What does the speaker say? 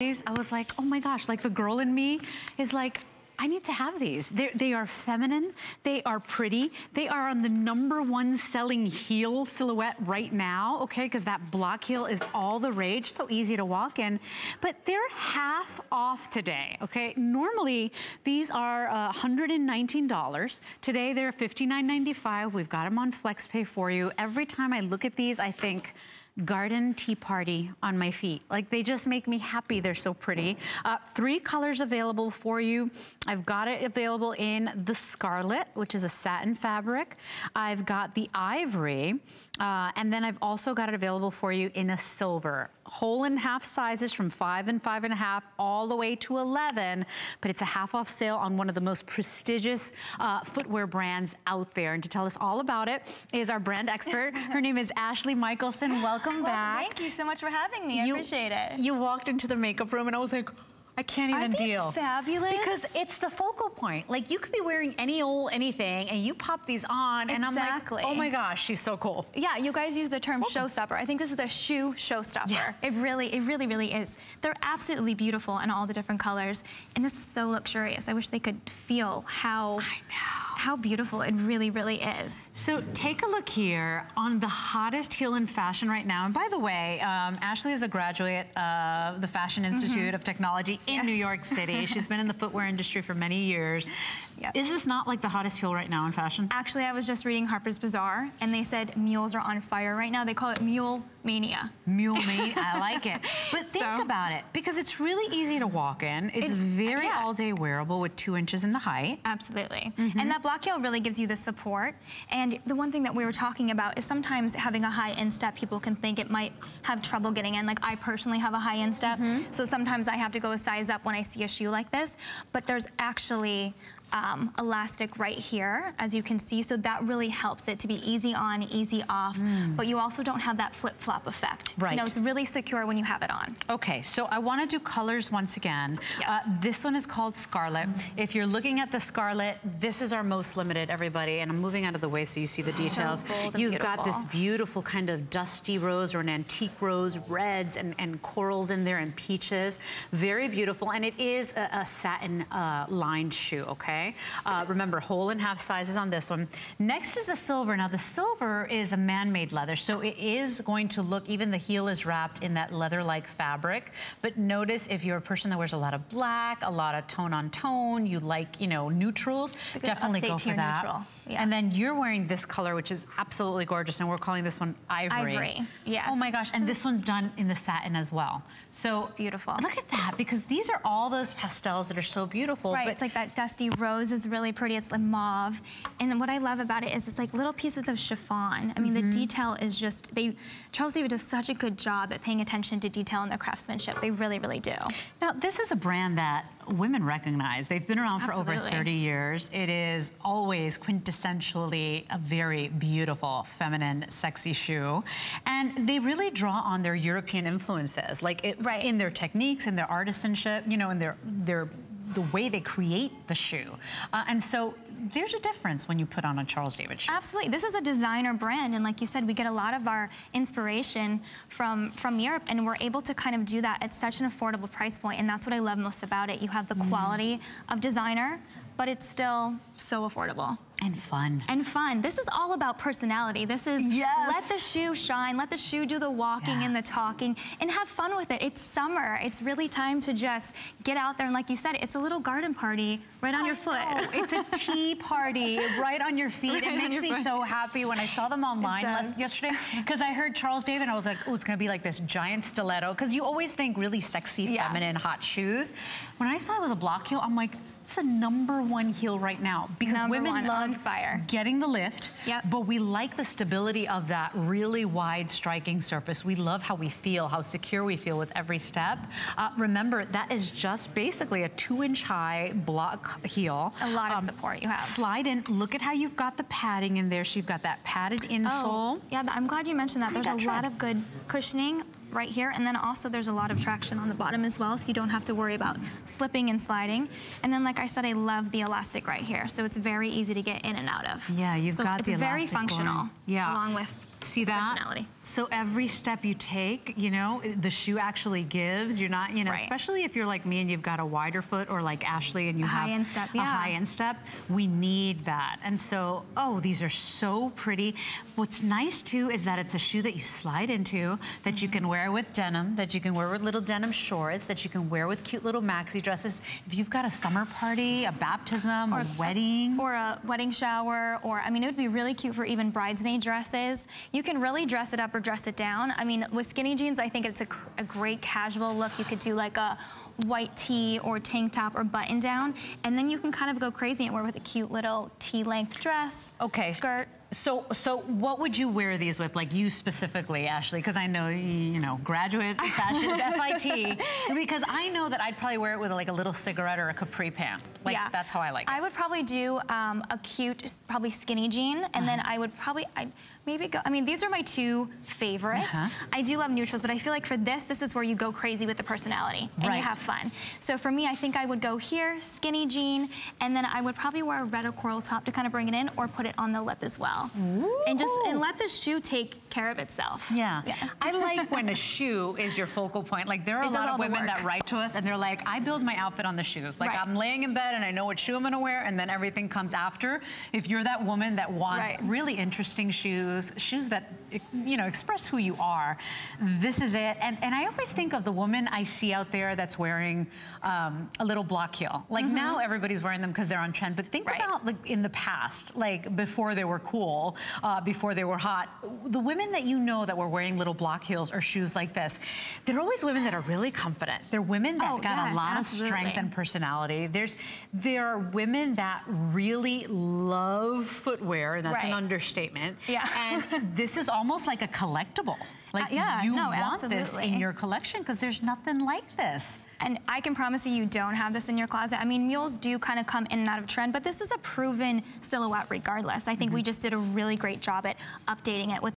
I was like, oh my gosh, like the girl in me is like, I need to have these. They're, they are feminine, they are pretty, they are on the number one selling heel silhouette right now, okay? Because that block heel is all the rage, so easy to walk in. But they're half off today, okay? Normally, these are uh, $119. Today, they're $59.95. We've got them on FlexPay for you. Every time I look at these, I think, garden tea party on my feet. Like they just make me happy. They're so pretty. Uh, three colors available for you. I've got it available in the scarlet, which is a satin fabric. I've got the ivory, uh, and then I've also got it available for you in a silver. Whole and half sizes from five and five and a half all the way to 11, but it's a half off sale on one of the most prestigious uh, footwear brands out there. And to tell us all about it is our brand expert. Her name is Ashley Michelson. Welcome well, back. Thank you so much for having me. I appreciate it. You walked into the makeup room and I was like, I can't even deal. fabulous? Because it's the focal point. Like you could be wearing any old anything and you pop these on exactly. and I'm like, oh my gosh, she's so cool. Yeah, you guys use the term showstopper. I think this is a shoe showstopper. Yeah. It really, it really, really is. They're absolutely beautiful in all the different colors. And this is so luxurious. I wish they could feel how how beautiful it really, really is. So take a look here on the hottest heel in fashion right now. And by the way, um, Ashley is a graduate of the Fashion mm-hmm. Institute mm -hmm. of Technology in yes. New York City. She's been in the footwear industry for many years. Yep. Is this not like the hottest heel right now in fashion? Actually, I was just reading Harper's Bazaar and they said mules are on fire right now. They call it mule mania. Mule mania, I like it. But think so, about it, because it's really easy to walk in. It's, very yeah. all-day wearable with two inches in the height. Absolutely. Mm -hmm. And that block heel really gives you the support. And the one thing that we were talking about is sometimes having a high instep, people can think it might have trouble getting in. Like I personally have a high instep, mm -hmm. so sometimes I have to go a size up when I see a shoe like this. But there's actually um, elastic right here, as you can see. So that really helps it to be easy on, easy off, mm. but you also don't have that flip-flop effect. Right. You know, it's really secure when you have it on. Okay, so I wanna do colors once again. Yes. Uh, this one is called Scarlet. Mm. If you're looking at the Scarlet, this is our most limited, everybody, and I'm moving out of the way so you see the details. So You've beautiful. got this beautiful kind of dusty rose or an antique rose, reds and, and corals in there and peaches. Very beautiful, and it is a, a satin uh, lined shoe, okay? Okay? Uh, remember, whole and half sizes on this one. Next is the silver. Now, the silver is a man-made leather, so it is going to look, even the heel is wrapped in that leather-like fabric. But notice if you're a person that wears a lot of black, a lot of tone on tone, you like, you know, neutrals, definitely go for that. Neutral. Yeah. And then you're wearing this color, which is absolutely gorgeous, and we're calling this one ivory. Ivory, yes. Oh my gosh, and this one's done in the satin as well. So it's beautiful. Look at that, because these are all those pastels that are so beautiful. Right, it's like that dusty rose is really pretty. It's like mauve. And what I love about it is it's like little pieces of chiffon. I mean, mm -hmm. the mm-hmm. detail is just, they Charles David does such a good job at paying attention to detail in their craftsmanship. They really, really do. Now, this is a brand that women recognize. They've been around for Absolutely. over 30 years. It is always quintessentially a very beautiful, feminine, sexy shoe. And they really draw on their European influences, like it, right. in their techniques, in their artisanship, you know, in their, their the way they create the shoe. Uh, and so there's a difference when you put on a Charles David shoe. Absolutely. This is a designer brand. And like you said, we get a lot of our inspiration from, from Europe. And we're able to kind of do that at such an affordable price point. And that's what I love most about it. You have the mm. quality of designer, but it's still so affordable. And fun. And fun. This is all about personality. This is yes. let the shoe shine, let the shoe do the walking yeah. and the talking, and have fun with it. It's summer. It's really time to just get out there. And like you said, it's a little garden party right on I your foot. Know. It's a tea party right on your feet. Right it makes me foot. so happy when I saw them online yesterday because I heard Charles David. I was like, oh, it's going to be like this giant stiletto because you always think really sexy, yeah. feminine, hot shoes. When I saw it was a block heel, I'm like, it's the number one heel right now because number women love fire. getting the lift, yep. but we like the stability of that really wide striking surface. We love how we feel, how secure we feel with every step. Uh, remember, that is just basically a two inch high block heel. A lot of um, support you have. Slide in, look at how you've got the padding in there. So you've got that padded insole. Oh, yeah, I'm glad you mentioned that. There's a lot of good cushioning right here. And then also there's a lot of traction on the bottom as well, so you don't have to worry about slipping and sliding. And then like I said, I love the elastic right here. So it's very easy to get in and out of. Yeah, you've so got the elastic. It's very functional. Yeah. Along with See that? So every step you take, you know, the shoe actually gives. You're not, you know, Right. especially if you're like me and you've got a wider foot or like Ashley and you A have high instep, a yeah. high instep, we need that. And so, oh, these are so pretty. What's nice too is that it's a shoe that you slide into, that you can mm-hmm. wear with denim, that you can wear with little denim shorts, that you can wear with cute little maxi dresses. If you've got a summer party, a baptism, or a wedding. Or a wedding shower, or I mean, it would be really cute for even bridesmaid dresses. You can really dress it up or dress it down. I mean, with skinny jeans, I think it's a, a great casual look. You could do like a white tee or tank top or button down, and then you can kind of go crazy and wear with a cute little tea-length dress, Okay. skirt. So, so what would you wear these with, like you specifically, Ashley? Because I know, you know, graduate fashion, FIT. Because I know that I'd probably wear it with like a little cigarette or a capri pant. Like yeah. that's how I like it. I would probably do um, a cute, probably skinny jean, and then Uh-huh. I would probably, I maybe go. I mean, these are my two favorite. Uh-huh. I do love neutrals, but I feel like for this, this is where you go crazy with the personality and Right. you have fun. So for me, I think I would go here, skinny jean, and then I would probably wear a red or coral top to kind of bring it in, or put it on the lip as well, and just and let the shoe take care of itself. Yeah. Yeah. I like when a shoe is your focal point. Like there are It a lot of women that write to us and they're like, I build my outfit on the shoes. Like Right. I'm laying in bed and I know what shoe I'm gonna wear and then everything comes after. If you're that woman that wants Right. really interesting shoes, shoes that you know express who you are, this is it. And and I always think of the woman I see out there that's wearing um, a little block heel. Like now everybody's wearing them because they're on trend. But think. Right. about like in the past, like before they were cool, uh, before they were hot, the women that you know that were wearing little block heels or shoes like this, they're always women that are really confident. They're women that Oh, got a lot absolutely. of strength and personality. There's there are women that really love footwear, and that's an understatement. Yeah. And this is almost like a collectible. Like Uh, yeah, you no, want this in your collection because there's nothing like this. And I can promise you, you don't have this in your closet. I mean, mules do kind of come in and out of trend, but this is a proven silhouette regardless. I think we mm-hmm. just did a really great job at updating it with